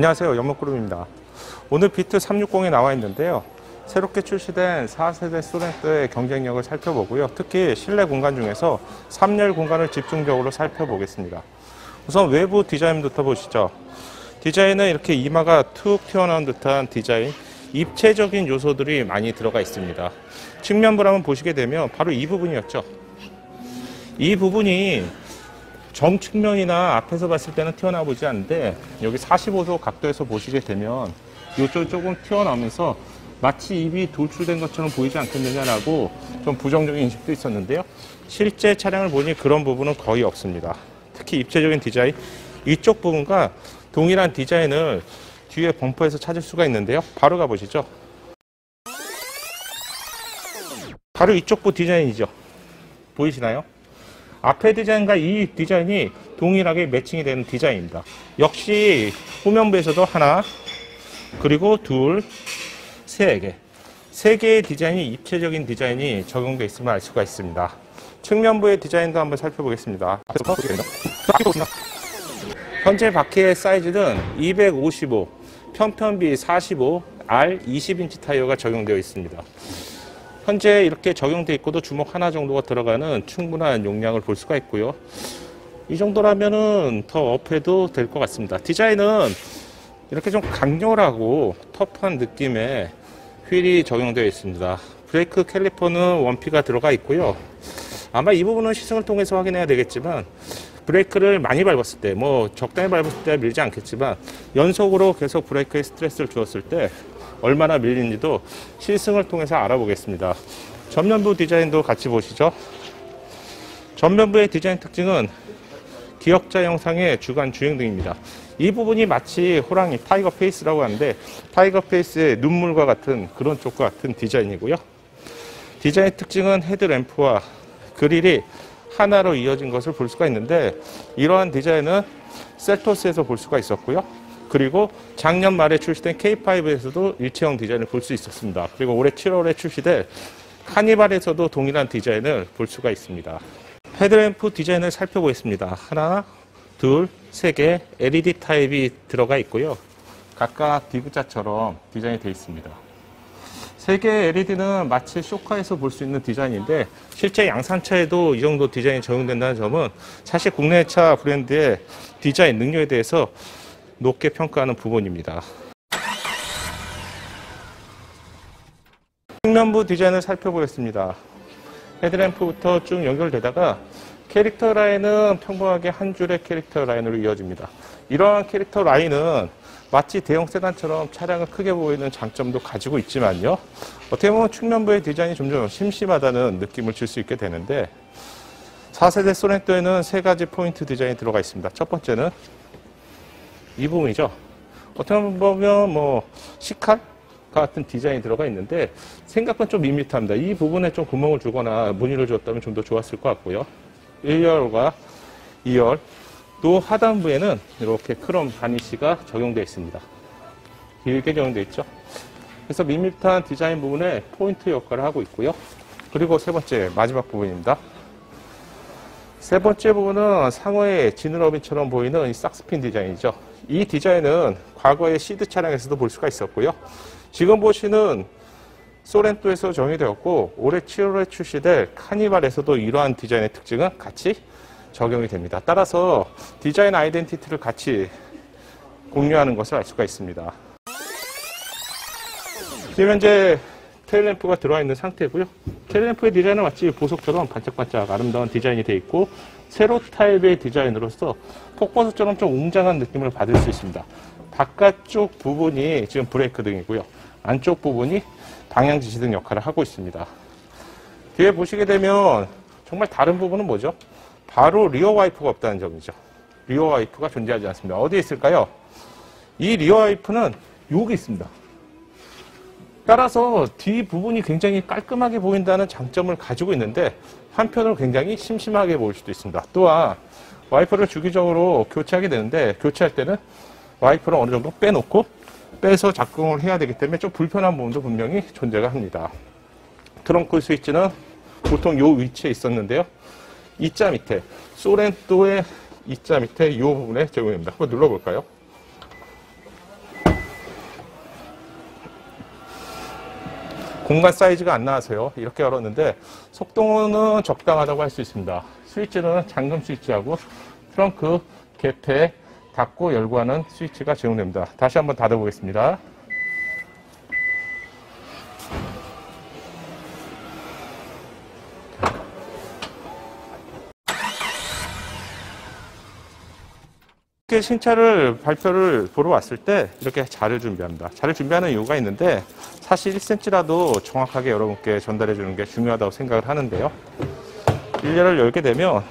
안녕하세요. 연목그룹입니다. 오늘 비트 360에 나와 있는데요. 새롭게 출시된 4세대 소렌트의 경쟁력을 살펴보고요. 특히 실내 공간 중에서 3열 공간을 집중적으로 살펴보겠습니다. 우선 외부 디자인부터 보시죠. 디자인은 이렇게 이마가 툭 튀어나온 듯한 디자인, 입체적인 요소들이 많이 들어가 있습니다. 측면부를 한번 보시게 되면 바로 이 부분이었죠. 이 부분이 정 측면이나 앞에서 봤을 때는 튀어나오지 않는데 여기 45도 각도에서 보시게 되면 이쪽 조금 튀어나오면서 마치 입이 돌출된 것처럼 보이지 않겠느냐라고 좀 부정적인 인식도 있었는데요. 실제 차량을 보니 그런 부분은 거의 없습니다. 특히 입체적인 디자인 이쪽 부분과 동일한 디자인을 뒤에 범퍼에서 찾을 수가 있는데요. 바로 가보시죠. 바로 이쪽 부 디자인이죠. 보이시나요? 앞에 디자인과 이 디자인이 동일하게 매칭이 되는 디자인입니다. 역시 후면부에서도 하나, 그리고 둘, 세 개. 세 개의 디자인이 입체적인 디자인이 적용되어 있음을 알 수가 있습니다. 측면부의 디자인도 한번 살펴보겠습니다. 현재 바퀴의 사이즈는 255, 편편비 45, R 20인치 타이어가 적용되어 있습니다. 현재 이렇게 적용되어 있고도 주먹 하나 정도가 들어가는 충분한 용량을 볼 수가 있고요. 이 정도라면은 더 업해도 될 것 같습니다. 디자인은 이렇게 좀 강렬하고 터프한 느낌의 휠이 적용되어 있습니다. 브레이크 캘리퍼는 원피가 들어가 있고요. 아마 이 부분은 시승을 통해서 확인해야 되겠지만 브레이크를 많이 밟았을 때, 뭐 적당히 밟았을 때 밀지 않겠지만 연속으로 계속 브레이크에 스트레스를 주었을 때 얼마나 밀리는지도 시승을 통해서 알아보겠습니다. 전면부 디자인도 같이 보시죠. 전면부의 디자인 특징은 기역자 형상의 주간 주행등입니다. 이 부분이 마치 호랑이 tiger face라고 하는데 tiger face의 눈물과 같은 그런 쪽과 같은 디자인이고요. 디자인 특징은 헤드램프와 그릴이 하나로 이어진 것을 볼 수가 있는데 이러한 디자인은 셀토스에서 볼 수가 있었고요. 그리고 작년 말에 출시된 K5에서도 일체형 디자인을 볼 수 있었습니다. 그리고 올해 7월에 출시된 카니발에서도 동일한 디자인을 볼 수가 있습니다. 헤드램프 디자인을 살펴보겠습니다. 하나, 둘, 세 개 LED 타입이 들어가 있고요. 각각 디귿자처럼 디자인이 되어 있습니다. 세 개의 LED는 마치 show car에서 볼 수 있는 디자인인데 실제 양산차에도 이 정도 디자인이 적용된다는 점은 사실 국내 차 브랜드의 디자인 능력에 대해서 높게 평가하는 부분입니다. 측면부 디자인을 살펴보겠습니다. 헤드램프부터 쭉 연결되다가 캐릭터 라인은 평범하게 한 줄의 캐릭터 라인으로 이어집니다. 이러한 캐릭터 라인은 마치 대형 세단처럼 차량을 크게 보이는 장점도 가지고 있지만요. 어떻게 보면 측면부의 디자인이 점점 심심하다는 느낌을 줄 수 있게 되는데 4세대 소렌토에는 세 가지 포인트 디자인이 들어가 있습니다. 첫 번째는 이 부분이죠. 어떻게 보면 뭐 시칼 같은 디자인이 들어가 있는데 생각보다 좀 밋밋합니다. 이 부분에 좀 구멍을 주거나 무늬를 줬다면 좀 더 좋았을 것 같고요. 1열과 2열 또 하단부에는 이렇게 크롬 바니쉬가 적용되어 있습니다. 길게 적용되어 있죠. 그래서 밋밋한 디자인 부분에 포인트 역할을 하고 있고요. 그리고 세 번째 마지막 부분입니다. 세 번째 부분은 상어의 지느러미처럼 보이는 이 싹스핀 디자인이죠. 이 디자인은 과거의 시드 차량에서도 볼 수가 있었고요. 지금 보시는 소렌토에서 적용되었고 올해 7월에 출시될 카니발에서도 이러한 디자인의 특징은 같이 적용이 됩니다. 따라서 디자인 아이덴티티를 같이 공유하는 것을 알 수가 있습니다. 지금 현재 테일 램프가 들어와 있는 상태고요. 테일 램프의 디자인은 마치 보석처럼 반짝반짝 아름다운 디자인이 되어 있고 세로 타입의 디자인으로서 폭버섯처럼 좀 웅장한 느낌을 받을 수 있습니다. 바깥쪽 부분이 지금 브레이크 등이고요. 안쪽 부분이 방향 지시 등 역할을 하고 있습니다. 뒤에 보시게 되면 정말 다른 부분은 뭐죠? 바로 rear 와이퍼가 없다는 점이죠. rear 와이퍼가 존재하지 않습니다. 어디에 있을까요? 이 리어 와이프는 여기 있습니다. 따라서 뒤 부분이 굉장히 깔끔하게 보인다는 장점을 가지고 있는데 한편으로 굉장히 심심하게 보일 수도 있습니다. 또한 와이퍼를 주기적으로 교체하게 되는데 교체할 때는 와이퍼를 어느 정도 빼놓고 빼서 작동을 해야 되기 때문에 좀 불편한 부분도 분명히 존재가 합니다. 트렁크 스위치는 보통 이 위치에 있었는데요. 이자 밑에 소렌토의 이자 밑에 이 부분에 적용됩니다. 한번 눌러볼까요? 공간 사이즈가 안 나와서요. 이렇게 열었는데 속도는 적당하다고 할 수 있습니다. 스위치는 잠금 스위치하고 트렁크 개폐 닫고 열고 하는 스위치가 제공됩니다. 다시 한번 닫아보겠습니다. 신차를 발표를 보러 왔을 때 이렇게 자를 준비합니다. 자를 준비하는 이유가 있는데 사실 1cm라도 정확하게 여러분께 전달해 주는 게 중요하다고 생각을 하는데요. 일렬을 열게 되면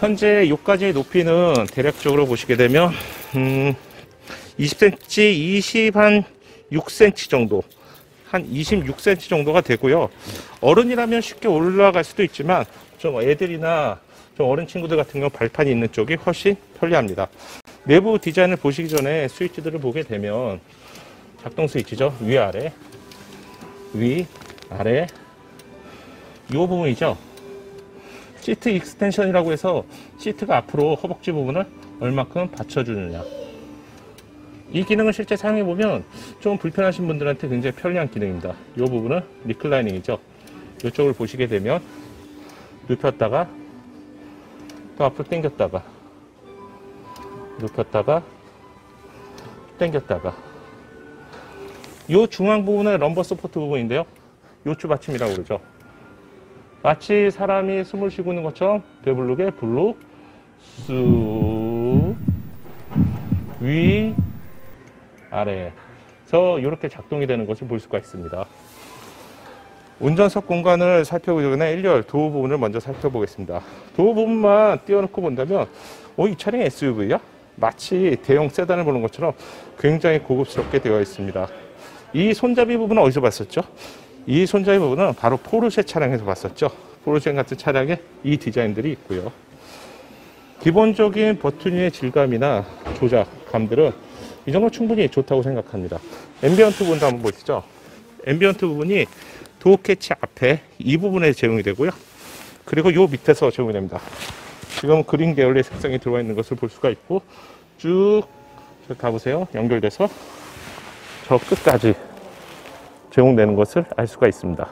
현재 요까지의 높이는 대략적으로 보시게 되면 음, 20cm, 20 한 6cm 정도 한 26cm 정도가 되고요. 어른이라면 쉽게 올라갈 수도 있지만 좀 애들이나 좀 어린 친구들 같은 경우 발판이 있는 쪽이 훨씬 편리합니다. 내부 디자인을 보시기 전에 스위치들을 보게 되면 작동 스위치죠. 위 아래 위 아래 이 부분이죠. seat extension이라고 해서 시트가 앞으로 허벅지 부분을 얼마큼 받쳐주느냐. 이 기능을 실제 사용해 보면 좀 불편하신 분들한테 굉장히 편리한 기능입니다. 이 부분은 reclining이죠. 이쪽을 보시게 되면 눕혔다가 또 앞으로 당겼다가 눕혔다가 당겼다가 이 중앙 부분은 lumbar support 부분인데요. 요추 받침이라고 그러죠. 마치 사람이 숨을 쉬고 있는 것처럼 배부르게 불로 쑥, 위, 아래 에서 이렇게 작동이 되는 것을 볼 수가 있습니다. 운전석 공간을 살펴보기 전에 1열 도어 부분을 먼저 살펴보겠습니다. 도어 부분만 띄워놓고 본다면 어, 이 차량이 SUV야? 마치 대형 세단을 보는 것처럼 굉장히 고급스럽게 되어 있습니다. 이 손잡이 부분은 어디서 봤었죠? 이 손잡이 부분은 바로 포르쉐 차량에서 봤었죠. 포르쉐 같은 차량에 이 디자인들이 있고요. 기본적인 버튼의 질감이나 조작감들은 이 정도 충분히 좋다고 생각합니다. ambient 부분도 한번 보시죠. ambient 부분이 door catch 앞에 이 부분에 제공이 되고요. 그리고 요 밑에서 제공이 됩니다. 지금 그린 계열의 색상이 들어와 있는 것을 볼 수가 있고 쭉 가보세요. 연결돼서 저 끝까지 제공되는 것을 알 수가 있습니다.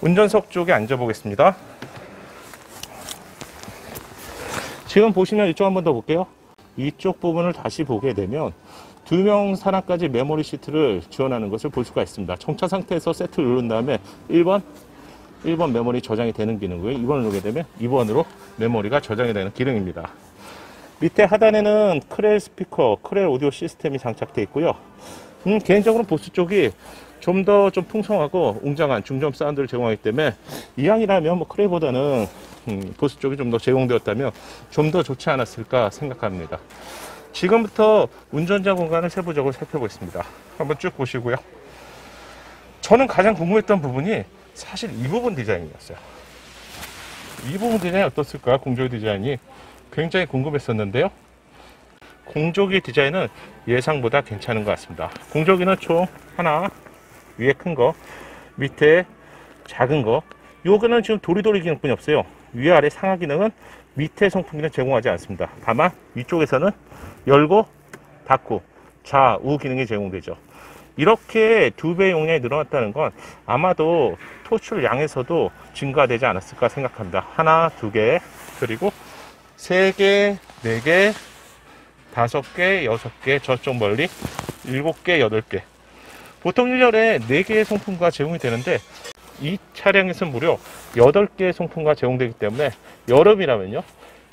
운전석 쪽에 앉아 보겠습니다. 지금 보시면 이쪽 한번 더 볼게요. 이쪽 부분을 다시 보게 되면 두 명 사람까지 메모리 시트를 지원하는 것을 볼 수가 있습니다. 정차 상태에서 set를 누른 다음에 1번, 1번 메모리 저장이 되는 기능이고요. 2번을 누르게 되면 2번으로 메모리가 저장이 되는 기능입니다. 밑에 하단에는 크렐 스피커, 크렐 오디오 시스템이 장착되어 있고요. 음, 개인적으로 보스 쪽이 좀 더좀 풍성하고 웅장한 중저음 사운드를 제공하기 때문에 이왕이라면 뭐 크레보다는 음, 보스 쪽이 좀 더 제공되었다면 좀 더 좋지 않았을까 생각합니다. 지금부터 운전자 공간을 세부적으로 살펴보겠습니다. 한번 쭉 보시고요. 저는 가장 궁금했던 부분이 사실 이 부분 디자인이었어요. 이 부분 디자인이 어떻을까? 공조 디자인이 굉장히 궁금했었는데요. 공조기 디자인은 예상보다 괜찮은 것 같습니다. 공조기는 총 하나, 위에 큰 거, 밑에 작은 거. 요거는 지금 도리도리 기능뿐이 없어요. 위아래 상하 기능은 밑에 송풍기는 제공하지 않습니다. 다만 위쪽에서는 열고 닫고 좌우 기능이 제공되죠. 이렇게 두 배 용량이 늘어났다는 건 아마도 토출 양에서도 증가되지 않았을까 생각합니다. 하나, 두 개, 그리고 세 개, 네 개, 다섯 개, 여섯 개, 저쪽 멀리 일곱 개, 여덟 개. 보통 1년에 4개의 송풍구가 제공이 되는데 이 차량에서는 무려 8개의 송풍구가 제공되기 때문에 여름이라면요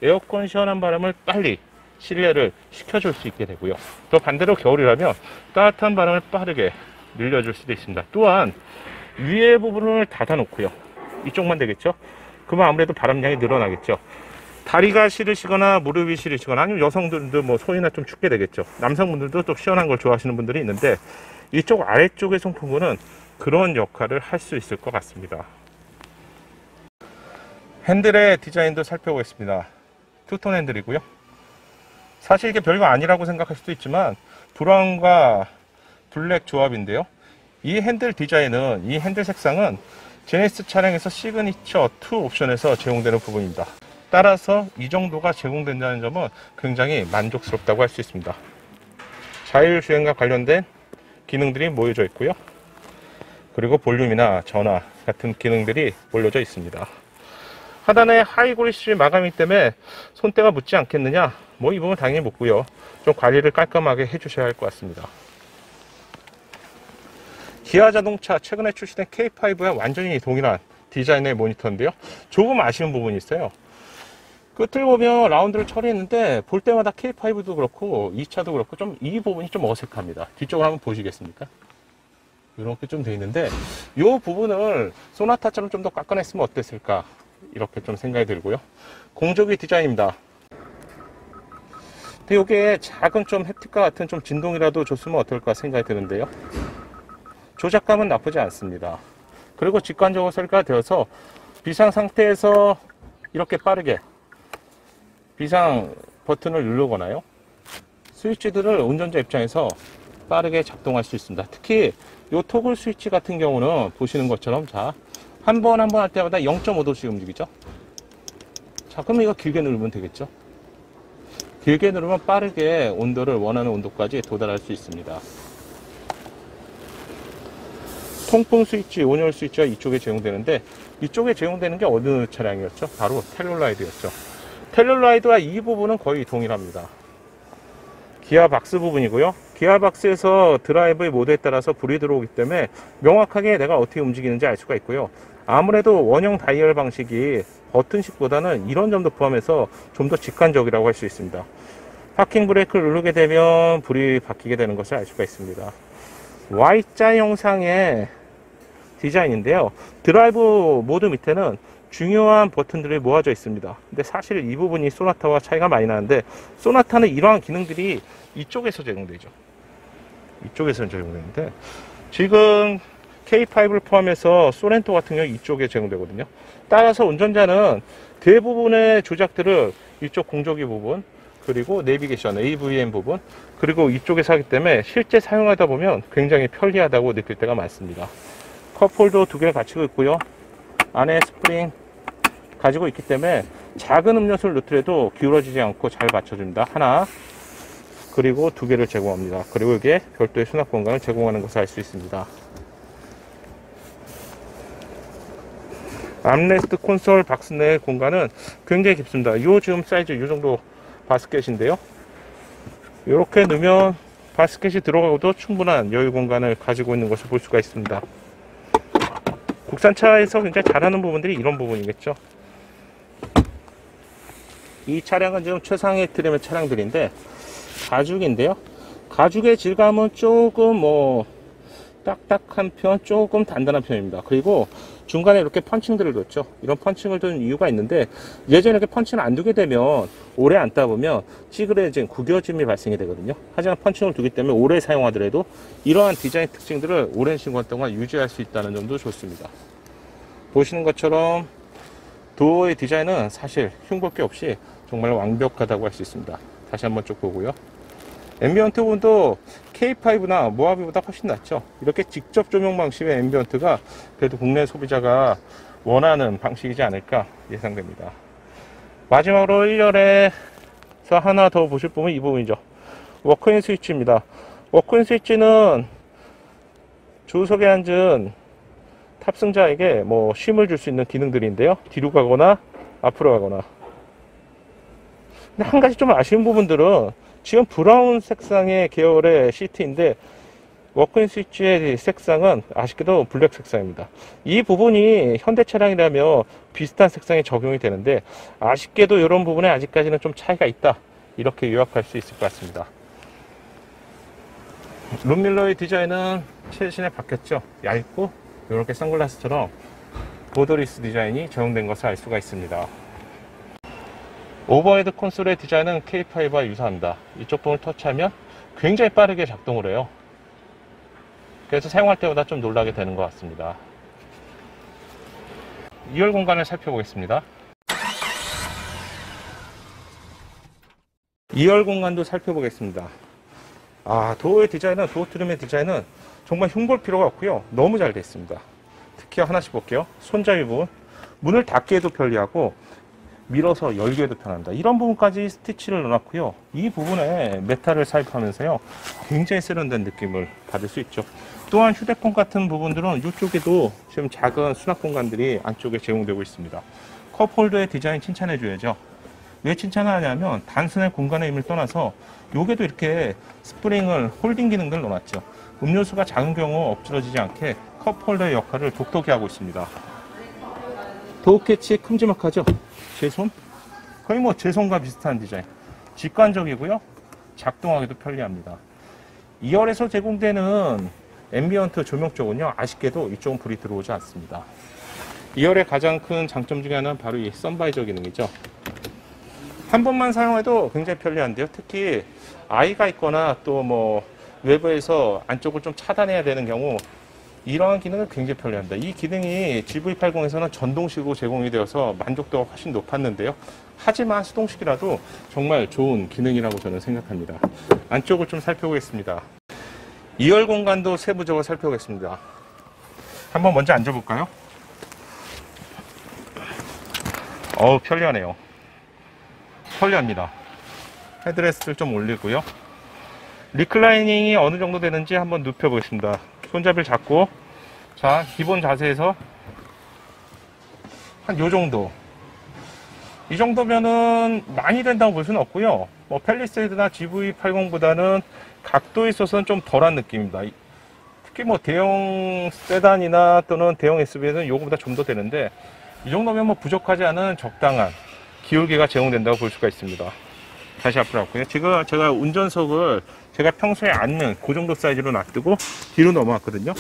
에어컨 시원한 바람을 빨리 실내를 식혀줄 수 있게 되고요 또 반대로 겨울이라면 따뜻한 바람을 빠르게 늘려줄 수도 있습니다 또한 위에 부분을 닫아 놓고요 이쪽만 되겠죠 그러면 아무래도 바람량이 늘어나겠죠 다리가 시리시거나 무릎이 시리시거나 아니면 여성들도 뭐 소위나 좀 춥게 되겠죠 남성분들도 또 시원한 걸 좋아하시는 분들이 있는데 이쪽 아래쪽의 송풍구는 그런 역할을 할 수 있을 것 같습니다. 핸들의 디자인도 살펴보겠습니다. 투톤 핸들이고요. 사실 이게 별거 아니라고 생각할 수도 있지만 브라운과 블랙 조합인데요. 이 핸들 디자인은 이 핸들 색상은 제네시스 차량에서 시그니처 2 옵션에서 제공되는 부분입니다. 따라서 이 정도가 제공된다는 점은 굉장히 만족스럽다고 할 수 있습니다. 자율주행과 관련된 기능들이 모여져 있고요. 그리고 볼륨이나 전화 같은 기능들이 몰려져 있습니다. 하단에 high glossy 마감이기 때문에 손때가 묻지 않겠느냐? 뭐 이 부분 당연히 묻고요. 좀 관리를 깔끔하게 해주셔야 할 것 같습니다. 기아 자동차 최근에 출시된 K5와 완전히 동일한 디자인의 모니터인데요. 조금 아쉬운 부분이 있어요. 끝을 보면 라운드를 처리했는데 볼 때마다 K5도 그렇고 2차도 그렇고 좀 이 부분이 좀 어색합니다. 뒤쪽을 한번 보시겠습니까? 이렇게 좀 돼 있는데 이 부분을 소나타처럼 좀 더 깎아냈으면 어땠을까 이렇게 좀 생각이 들고요. 공조기 디자인입니다. 근데 이게 작은 좀 햅틱과 같은 좀 진동이라도 줬으면 어떨까 생각이 드는데요. 조작감은 나쁘지 않습니다. 그리고 직관적으로 설계가 되어서 비상 상태에서 이렇게 빠르게 비상 버튼을 누르거나요. 스위치들을 운전자 입장에서 빠르게 작동할 수 있습니다. 특히 이 토글 스위치 같은 경우는 보시는 것처럼 자, 한 번 한 번 할 때마다 0.5도씩 움직이죠. 자, 그럼 이거 길게 누르면 되겠죠. 길게 누르면 빠르게 온도를 원하는 온도까지 도달할 수 있습니다. 통풍 스위치, 온열 스위치가 이쪽에 제공되는데 이쪽에 제공되는 게 어느 차량이었죠? 바로 텔루라이드였죠. 텔루라이드와 이 부분은 거의 동일합니다. 기어 박스 부분이고요. 기어 박스에서 드라이브의 모드에 따라서 불이 들어오기 때문에 명확하게 내가 어떻게 움직이는지 알 수가 있고요. 아무래도 원형 다이얼 방식이 버튼식보다는 이런 점도 포함해서 좀 더 직관적이라고 할 수 있습니다. parking 브레이크를 누르게 되면 불이 바뀌게 되는 것을 알 수가 있습니다. Y자 형상의 디자인인데요. 드라이브 모드 밑에는 중요한 버튼들이 모아져 있습니다. 근데 사실 이 부분이 소나타와 차이가 많이 나는데 소나타는 이러한 기능들이 이쪽에서 제공되죠. 이쪽에서 제공되는데 지금 K5를 포함해서 소렌토 같은 경우 이쪽에 제공되거든요. 따라서 운전자는 대부분의 조작들을 이쪽 공조기 부분 그리고 내비게이션 AVM 부분 그리고 이쪽에서 하기 때문에 실제 사용하다 보면 굉장히 편리하다고 느낄 때가 많습니다. 컵홀더 두 개를 갖추고 있고요. 안에 스프링 가지고 있기 때문에 작은 음료수를 넣더라도 기울어지지 않고 잘 받쳐줍니다. 하나 그리고 두 개를 제공합니다. 그리고 이게 별도의 수납 공간을 제공하는 것을 알 수 있습니다. armrest 콘솔 박스 내 공간은 굉장히 깊습니다. 요 지금 사이즈 요 정도 바스켓인데요. 이렇게 넣으면 바스켓이 들어가고도 충분한 여유 공간을 가지고 있는 것을 볼 수가 있습니다. 국산차에서 굉장히 잘하는 부분들이 이런 부분이겠죠. 이 차량은 지금 최상의 트림의 차량들인데 가죽인데요. 가죽의 질감은 조금 뭐 딱딱한 편, 조금 단단한 편입니다. 그리고 중간에 이렇게 펀칭들을 뒀죠. 이런 펀칭을 둔 이유가 있는데 예전에 이렇게 펀칭을 안 두게 되면 오래 앉다 보면 찌그러짐 구겨짐이 발생이 되거든요. 하지만 펀칭을 두기 때문에 오래 사용하더라도 이러한 디자인 특징들을 오랜 시간 동안 유지할 수 있다는 점도 좋습니다. 보시는 것처럼 도어의 디자인은 사실 흉볼 게 없이 정말 완벽하다고 할 수 있습니다. 다시 한번 쭉 보고요. ambient 부분도 K5나 모하비보다 훨씬 낫죠. 이렇게 직접 조명 방식의 ambient가 그래도 국내 소비자가 원하는 방식이지 않을까 예상됩니다. 마지막으로 1열에서 하나 더 보실 부분 이 부분이죠. walk-in 스위치입니다. walk-in 스위치는 조수석에 앉은 탑승자에게 뭐 쉼을 줄 수 있는 기능들인데요. 뒤로 가거나 앞으로 가거나. 근데 한 가지 좀 아쉬운 부분들은 지금 브라운 색상의 계열의 시트인데 walk-in 스위치의 색상은 아쉽게도 블랙 색상입니다. 이 부분이 현대 차량이라면 비슷한 색상이 적용이 되는데 아쉽게도 이런 부분에 아직까지는 좀 차이가 있다. 이렇게 요약할 수 있을 것 같습니다. 룸미러의 디자인은 최신에 바뀌었죠. 얇고 이렇게 선글라스처럼 borderless 디자인이 적용된 것을 알 수가 있습니다. overhead console의 디자인은 K5와 유사합니다. 이쪽 부분을 터치하면 굉장히 빠르게 작동을 해요. 그래서 사용할 때보다 좀 놀라게 되는 것 같습니다. 2열 공간을 살펴보겠습니다. 2열 공간도 살펴보겠습니다. 아, 도어의 디자인은, 도어 트림의 디자인은 정말 흉볼 필요가 없고요. 너무 잘 됐습니다. 특히 하나씩 볼게요. 손잡이 부분. 문을 닫기에도 편리하고 밀어서 열기에도 편합니다. 이런 부분까지 스티치를 넣어놨고요. 이 부분에 메탈을 삽입하면서요. 굉장히 세련된 느낌을 받을 수 있죠. 또한 휴대폰 같은 부분들은 이쪽에도 지금 작은 수납 공간들이 안쪽에 제공되고 있습니다. cup holder의 디자인 칭찬해줘야죠. 왜 칭찬을 하냐면 단순한 공간의 힘을 떠나서 요게도 이렇게 스프링을 holding 기능을 넣어놨죠. 음료수가 작은 경우 엎질러지지 않게 cup holder의 역할을 톡톡히 하고 있습니다. 도어 catch 큼지막하죠? 제 손? 거의 뭐 제 손과 비슷한 디자인. 직관적이고요. 작동하기도 편리합니다. 2열에서 제공되는 ambient 조명 쪽은요, 아쉽게도 이쪽은 불이 들어오지 않습니다. 2열의 가장 큰 장점 중에 하나는 바로 이 sun visor 기능이죠. 한 번만 사용해도 굉장히 편리한데요. 특히 아이가 있거나 또 뭐 외부에서 안쪽을 좀 차단해야 되는 경우 이러한 기능은 굉장히 편리합니다. 이 기능이 GV80에서는 전동식으로 제공이 되어서 만족도가 훨씬 높았는데요. 하지만 수동식이라도 정말 좋은 기능이라고 저는 생각합니다. 안쪽을 좀 살펴보겠습니다. 2열 공간도 세부적으로 살펴보겠습니다. 한번 먼저 앉아볼까요? 어우, 편리하네요. 편리합니다. headrest를 좀 올리고요. reclining이 어느 정도 되는지 한번 눕혀보겠습니다. 손잡이를 잡고, 자, 기본 자세에서 한 요 정도. 이 정도면은 많이 된다고 볼 수는 없고요. 뭐 펠리세이드나 GV80보다는 각도에 있어서는 좀 덜한 느낌입니다. 이- 특히 뭐 대형 세단이나 또는 대형 SUV에는 요거보다 좀 더 되는데 이 정도면 뭐 부족하지 않은 적당한 기울기가 제공된다고 볼 수가 있습니다. 다시 앞으로 왔고요. 지금 제가 운전석을 제가 평소에 앉는 그 정도 사이즈로 놔두고 뒤로 넘어왔거든요.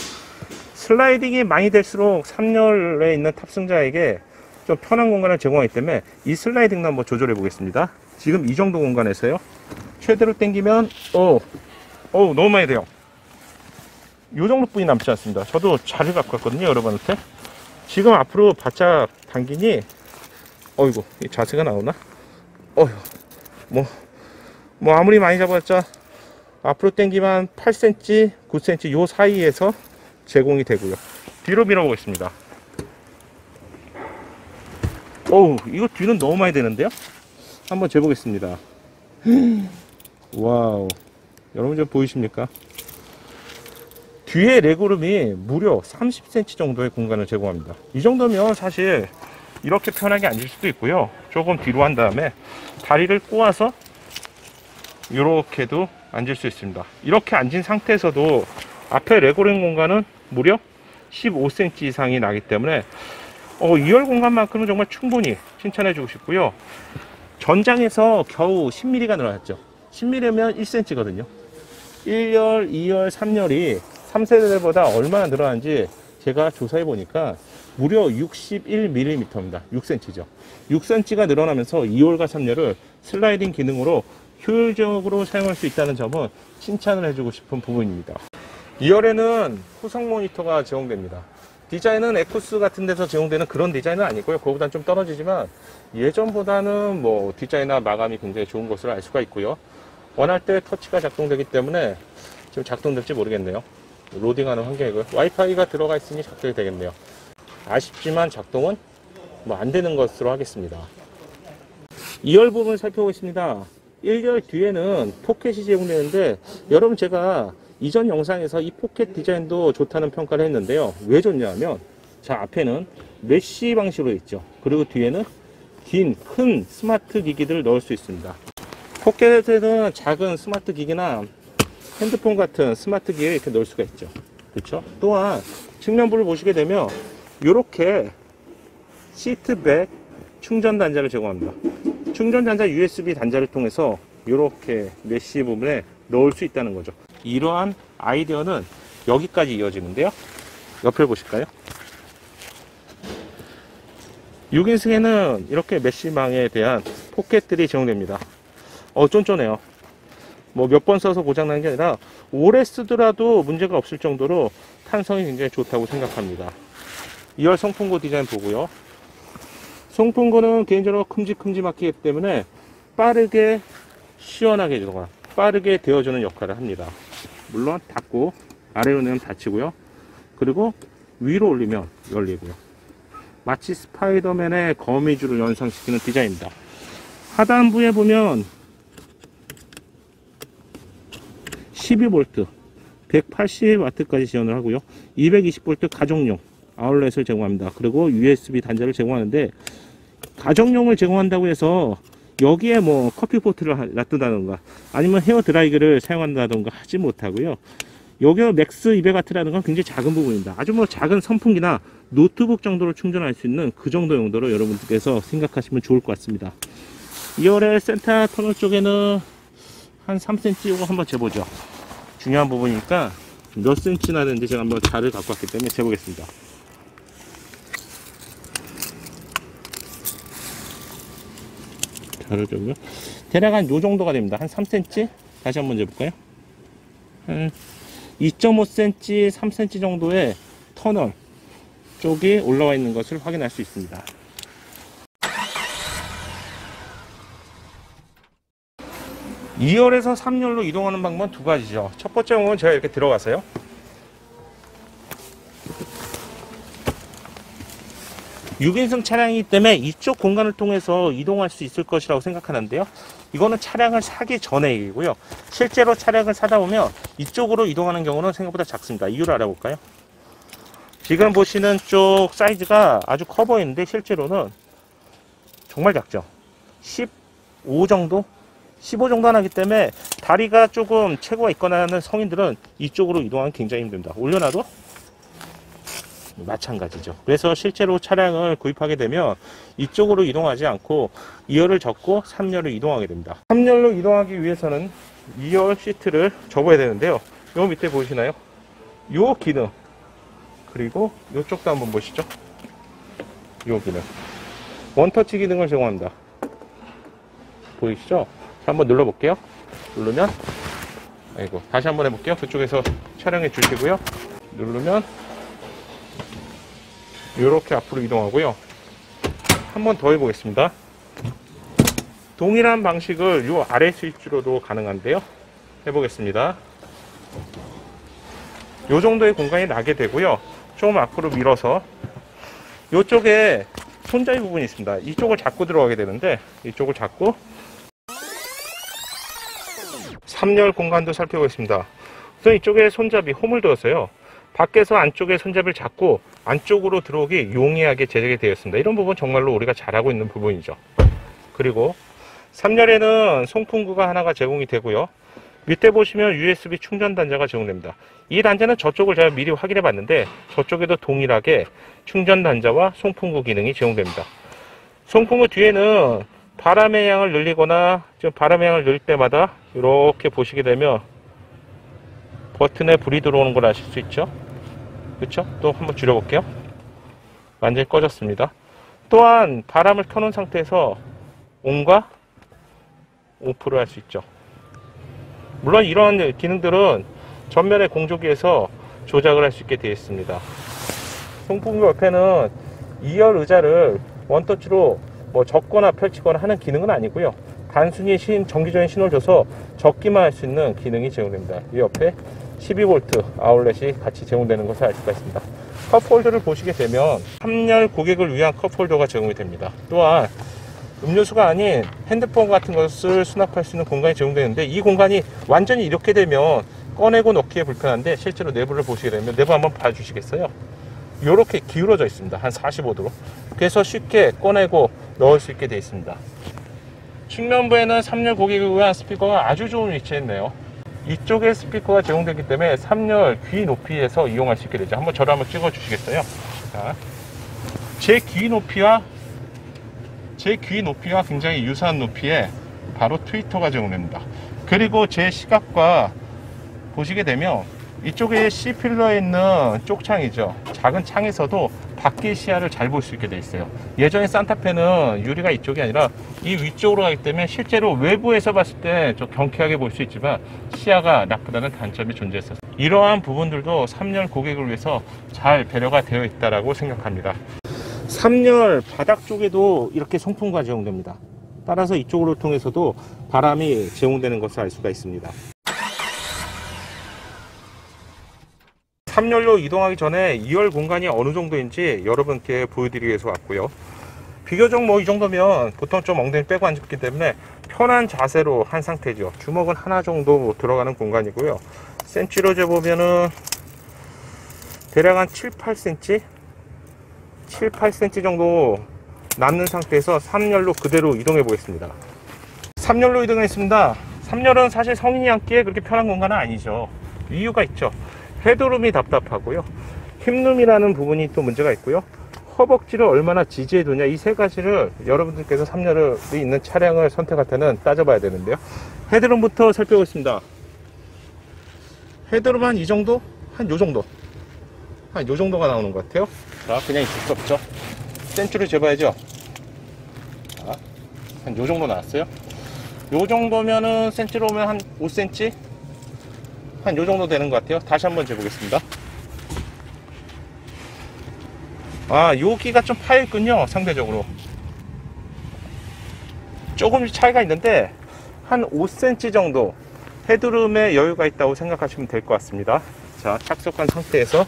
슬라이딩이 많이 될수록 3열에 있는 탑승자에게 좀 편한 공간을 제공하기 때문에 이 슬라이딩도 한번 조절해 보겠습니다. 지금 이 정도 공간에서요. 최대로 당기면 어, 어 너무 많이 돼요. 요 정도 뿐이 남지 않습니다. 저도 자를 갖고 왔거든요, 여러분한테. 지금 앞으로 바짝 당기니 어이구, 이 자세가 나오나? 어휴, 뭐, 뭐 아무리 많이 잡았자 앞으로 당기면 8cm, 9cm 요 사이에서 제공이 되고요. 뒤로 밀어보겠습니다. 어우, 이거 뒤는 너무 많이 되는데요? 한번 재보겠습니다. wow. 여러분 좀 보이십니까? 뒤에 legroom이 무려 30cm 정도의 공간을 제공합니다. 이 정도면 사실 이렇게 편하게 앉을 수도 있고요. 조금 뒤로 한 다음에 다리를 꼬아서 이렇게도 앉을 수 있습니다. 이렇게 앉은 상태에서도 앞에 레고링 공간은 무려 15cm 이상이 나기 때문에 어, 2열 공간만큼은 정말 충분히 칭찬해 주고 싶고요. 전장에서 겨우 10mm가 늘어났죠. 10mm면 1cm거든요. 1열, 2열, 3열이 3세대보다 얼마나 늘어난지 제가 조사해 보니까 무려 61mm입니다. 6cm죠. 6cm가 늘어나면서 2열과 3열을 슬라이딩 기능으로 효율적으로 사용할 수 있다는 점은 칭찬을 해주고 싶은 부분입니다. 2열에는 후성 모니터가 제공됩니다. 디자인은 에쿠스 같은 데서 제공되는 그런 디자인은 아니고요. 그거보다는 좀 떨어지지만 예전보다는 뭐 디자인이나 마감이 굉장히 좋은 것으로 알 수가 있고요. 원할 때 터치가 작동되기 때문에 지금 작동될지 모르겠네요. 로딩하는 환경이고요. 와이파이가 들어가 있으니 작동이 되겠네요. 아쉽지만 작동은 뭐 안 되는 것으로 하겠습니다. 2열 부분 살펴보겠습니다. 1열 뒤에는 포켓이 제공되는데 여러분 제가 이전 영상에서 이 포켓 디자인도 좋다는 평가를 했는데요. 왜 좋냐면 자 앞에는 mesh 방식으로 있죠. 그리고 뒤에는 긴 큰 스마트 기기들을 넣을 수 있습니다. 포켓에는 작은 스마트 기기나 핸드폰 같은 스마트 기기를 이렇게 넣을 수가 있죠. 그렇죠? 또한 측면부를 보시게 되면 이렇게 seat back 충전 단자를 제공합니다. 충전 단자 USB 단자를 통해서 이렇게 mesh 부분에 넣을 수 있다는 거죠. 이러한 아이디어는 여기까지 이어지는데요. 옆을 보실까요? 6인승에는 이렇게 mesh망에 대한 포켓들이 제공됩니다. 어, 쫀쫀해요. 뭐 몇 번 써서 고장난 게 아니라 오래 쓰더라도 문제가 없을 정도로 탄성이 굉장히 좋다고 생각합니다. 2열 송풍구 디자인 보고요. 송풍구는 개인적으로 큼직큼직하기 때문에 빠르게 시원하게 해주거나 빠르게 데워주는 역할을 합니다. 물론 닫고 아래로 내면 닫히고요. 그리고 위로 올리면 열리고요. 마치 스파이더맨의 거미줄을 연상시키는 디자인입니다. 하단부에 보면 12V, 180W까지 지원을 하고요. 220V 가정용 아울렛을 제공합니다. 그리고 USB 단자를 제공하는데 가정용을 제공한다고 해서 여기에 뭐 커피포트를 하- 놔둔다던가 아니면 헤어 드라이기를 사용한다던가 하지 못하고요. 여기 max 200W라는 건 굉장히 작은 부분입니다. 아주 뭐 작은 선풍기나 노트북 정도로 충전할 수 있는 그 정도 용도로 여러분들께서 생각하시면 좋을 것 같습니다. 2열의 센터 터널 쪽에는 한 3cm 이거 한번 재보죠. 중요한 부분이니까 몇 cm 나는지 제가 한번 자를 갖고 왔기 때문에 재보겠습니다. 자를 좀요. 대략 한 요 정도가 됩니다. 한 3cm? 다시 한번 재볼까요? 한 2.5cm, 3cm 정도의 터널 쪽이 올라와 있는 것을 확인할 수 있습니다. 이열에서 3열로 이동하는 방법은 두 가지죠. 첫 번째 방법은 제가 이렇게 들어가서요. 육인승 차량이기 때문에 이쪽 공간을 통해서 이동할 수 있을 것이라고 생각하는데요. 이거는 차량을 사기 전에 얘기고요. 실제로 차량을 사다 보면 이쪽으로 이동하는 경우는 생각보다 작습니다. 이유를 알아볼까요? 지금 보시는 쪽 사이즈가 아주 커 보이는데 실제로는 정말 작죠. 15 정도? 15 정도 하기 때문에 다리가 조금 체구가 있거나 하는 성인들은 이쪽으로 이동하기 굉장히 힘듭니다. 올려놔도 마찬가지죠. 그래서 실제로 차량을 구입하게 되면 이쪽으로 이동하지 않고 2열을 접고 3열을 이동하게 됩니다. 3열로 이동하기 위해서는 2열 시트를 접어야 되는데요. 요 밑에 보이시나요? 요 기능 그리고 이쪽도 한번 보시죠. 요 기능 원터치 기능을 제공합니다. 보이시죠? 자, 한번 눌러볼게요. 누르면 아이고 다시 한번 해볼게요. 그쪽에서 촬영해 주시고요. 누르면 이렇게 앞으로 이동하고요. 한 번 더 해보겠습니다. 동일한 방식을 이 아래 스위치로도 가능한데요. 해보겠습니다. 이 정도의 공간이 나게 되고요. 좀 앞으로 밀어서 이쪽에 손잡이 부분이 있습니다. 이쪽을 잡고 들어가게 되는데 이쪽을 잡고 3열 공간도 살펴보겠습니다. 우선 이쪽에 손잡이 홈을 두었어요. 밖에서 안쪽에 손잡이를 잡고 안쪽으로 들어오기 용이하게 제작이 되어 있습니다. 이런 부분 정말로 우리가 잘하고 있는 부분이죠. 그리고 3열에는 송풍구가 하나가 제공이 되고요. 밑에 보시면 USB 충전 단자가 제공됩니다. 이 단자는 저쪽을 제가 미리 확인해 봤는데 저쪽에도 동일하게 충전 단자와 송풍구 기능이 제공됩니다. 송풍구 뒤에는 바람의 양을 늘리거나 지금 바람의 양을 늘릴 때마다 이렇게 보시게 되면 버튼에 불이 들어오는 걸 아실 수 있죠? 그렇죠? 또 한번 줄여볼게요. 완전히 꺼졌습니다. 또한 바람을 켜놓은 상태에서 온과 오프를 할 수 있죠. 물론 이러한 기능들은 전면의 공조기에서 조작을 할 수 있게 되어 있습니다. 송풍구 옆에는 2열 의자를 원터치로 뭐 접거나 펼치거나 하는 기능은 아니고요. 단순히 신, 정기적인 신호를 줘서 접기만 할 수 있는 기능이 제공됩니다. 이 옆에 12V 아울렛이 같이 제공되는 것을 알 수가 있습니다. 컵홀더를 보시게 되면 3열 고객을 위한 컵홀더가 제공이 됩니다. 또한 음료수가 아닌 핸드폰 같은 것을 수납할 수 있는 공간이 제공되는데 이 공간이 완전히 이렇게 되면 꺼내고 넣기에 불편한데 실제로 내부를 보시게 되면 내부 한번 봐주시겠어요? 이렇게 기울어져 있습니다. 한 45도로. 그래서 쉽게 꺼내고 넣을 수 있게 되어 있습니다. 측면부에는 3열 고객을 위한 스피커가 아주 좋은 위치에 있네요. 이쪽에 스피커가 제공되기 때문에 3열 귀 높이에서 이용할 수 있게 되죠. 한번 저를 한번 찍어 주시겠어요? 자, 제 귀 높이와 제 귀 높이와 굉장히 유사한 높이에 바로 트위터가 제공됩니다. 그리고 제 시각과 보시게 되면 이쪽에 C필러에 있는 쪽창이죠. 작은 창에서도 밖의 시야를 잘 볼 수 있게 돼 있어요. 예전에 산타페는 유리가 이쪽이 아니라 이 위쪽으로 가기 때문에 실제로 외부에서 봤을 때 좀 경쾌하게 볼 수 있지만 시야가 나쁘다는 단점이 존재했어요. 이러한 부분들도 3열 고객을 위해서 잘 배려가 되어 있다라고 생각합니다. 3열 바닥 쪽에도 이렇게 송풍구가 제공됩니다. 따라서 이쪽으로 통해서도 바람이 제공되는 것을 알 수가 있습니다. 3열로 이동하기 전에 2열 공간이 어느 정도인지 여러분께 보여드리기 위해서 왔고요. 비교적 뭐 이 정도면 보통 좀 엉덩이 빼고 앉기 때문에 편한 자세로 한 상태죠. 주먹은 하나 정도 들어가는 공간이고요. 센치로 재보면은 대략 한 7, 8cm? 7, 8cm 정도 남는 상태에서 3열로 그대로 이동해 보겠습니다. 3열로 이동했습니다. 3열은 사실 성인이 앉기에 그렇게 편한 공간은 아니죠. 이유가 있죠. 헤드룸이 답답하고요. 힙룸이라는 부분이 또 문제가 있고요. 허벅지를 얼마나 지지해 두냐 이 세 가지를 여러분들께서 3열이 있는 차량을 선택할 때는 따져봐야 되는데요. 헤드룸부터 살펴보겠습니다. 헤드룸 한 이 정도? 한 요 정도. 한 요 정도가 나오는 것 같아요. 자, 그냥 있을 수 없죠. 센츄를 재봐야죠. 자, 한 요 정도 나왔어요. 요 정도면은 센치로 오면 한 5cm? 한 요 정도 되는 것 같아요. 다시 한번 재보겠습니다. 아, 여기가 좀 파여있군요. 상대적으로. 조금씩 차이가 있는데, 한 5cm 정도 헤드룸에 여유가 있다고 생각하시면 될 것 같습니다. 자, 착석한 상태에서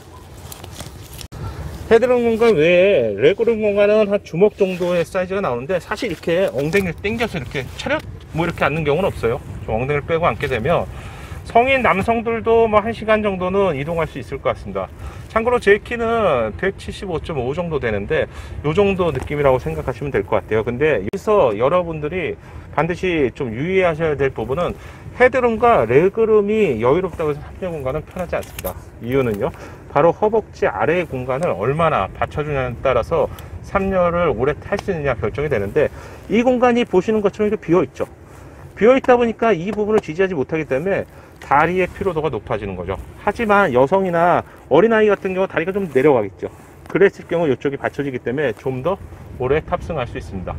헤드룸 공간 외에 레그룸 공간은 한 주먹 정도의 사이즈가 나오는데 사실 이렇게 엉덩이를 당겨서 이렇게 차렷 뭐 이렇게 앉는 경우는 없어요. 좀 엉덩이를 빼고 앉게 되면 성인 남성들도 뭐 1시간 정도는 이동할 수 있을 것 같습니다. 참고로 제 키는 175.5 정도 되는데 요 정도 느낌이라고 생각하시면 될 것 같아요. 근데 여기서 여러분들이 반드시 좀 유의하셔야 될 부분은 헤드룸과 레그룸이 여유롭다고 해서 3열 공간은 편하지 않습니다. 이유는요. 바로 허벅지 아래의 공간을 얼마나 받쳐주냐에 따라서 3열을 오래 탈 수 있느냐 결정이 되는데 이 공간이 보시는 것처럼 이렇게 비어 있죠. 비어 있다 보니까 이 부분을 지지하지 못하기 때문에 다리의 피로도가 높아지는 거죠. 하지만 여성이나 어린아이 같은 경우 다리가 좀 내려가겠죠. 그랬을 경우 이쪽이 받쳐지기 때문에 좀 더 오래 탑승할 수 있습니다.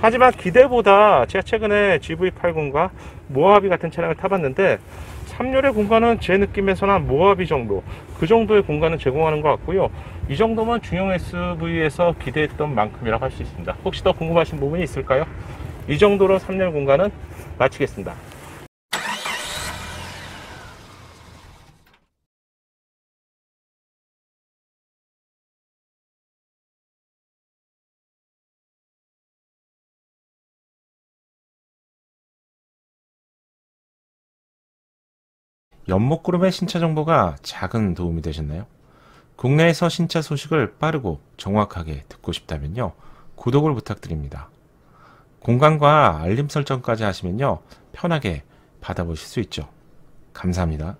하지만 기대보다 제가 최근에 GV80과 모하비 같은 차량을 타봤는데 3열의 공간은 제 느낌에서는 한 모하비 정도 그 정도의 공간을 제공하는 것 같고요 이 정도면 중형 SUV에서 기대했던 만큼이라고 할 수 있습니다 혹시 더 궁금하신 부분이 있을까요? 이 정도로 3열 공간은 마치겠습니다 연목그룹의 신차 정보가 작은 도움이 되셨나요? 국내에서 신차 소식을 빠르고 정확하게 듣고 싶다면요. 구독을 부탁드립니다. 공간과 알림 설정까지 하시면요. 편하게 받아보실 수 있죠. 감사합니다.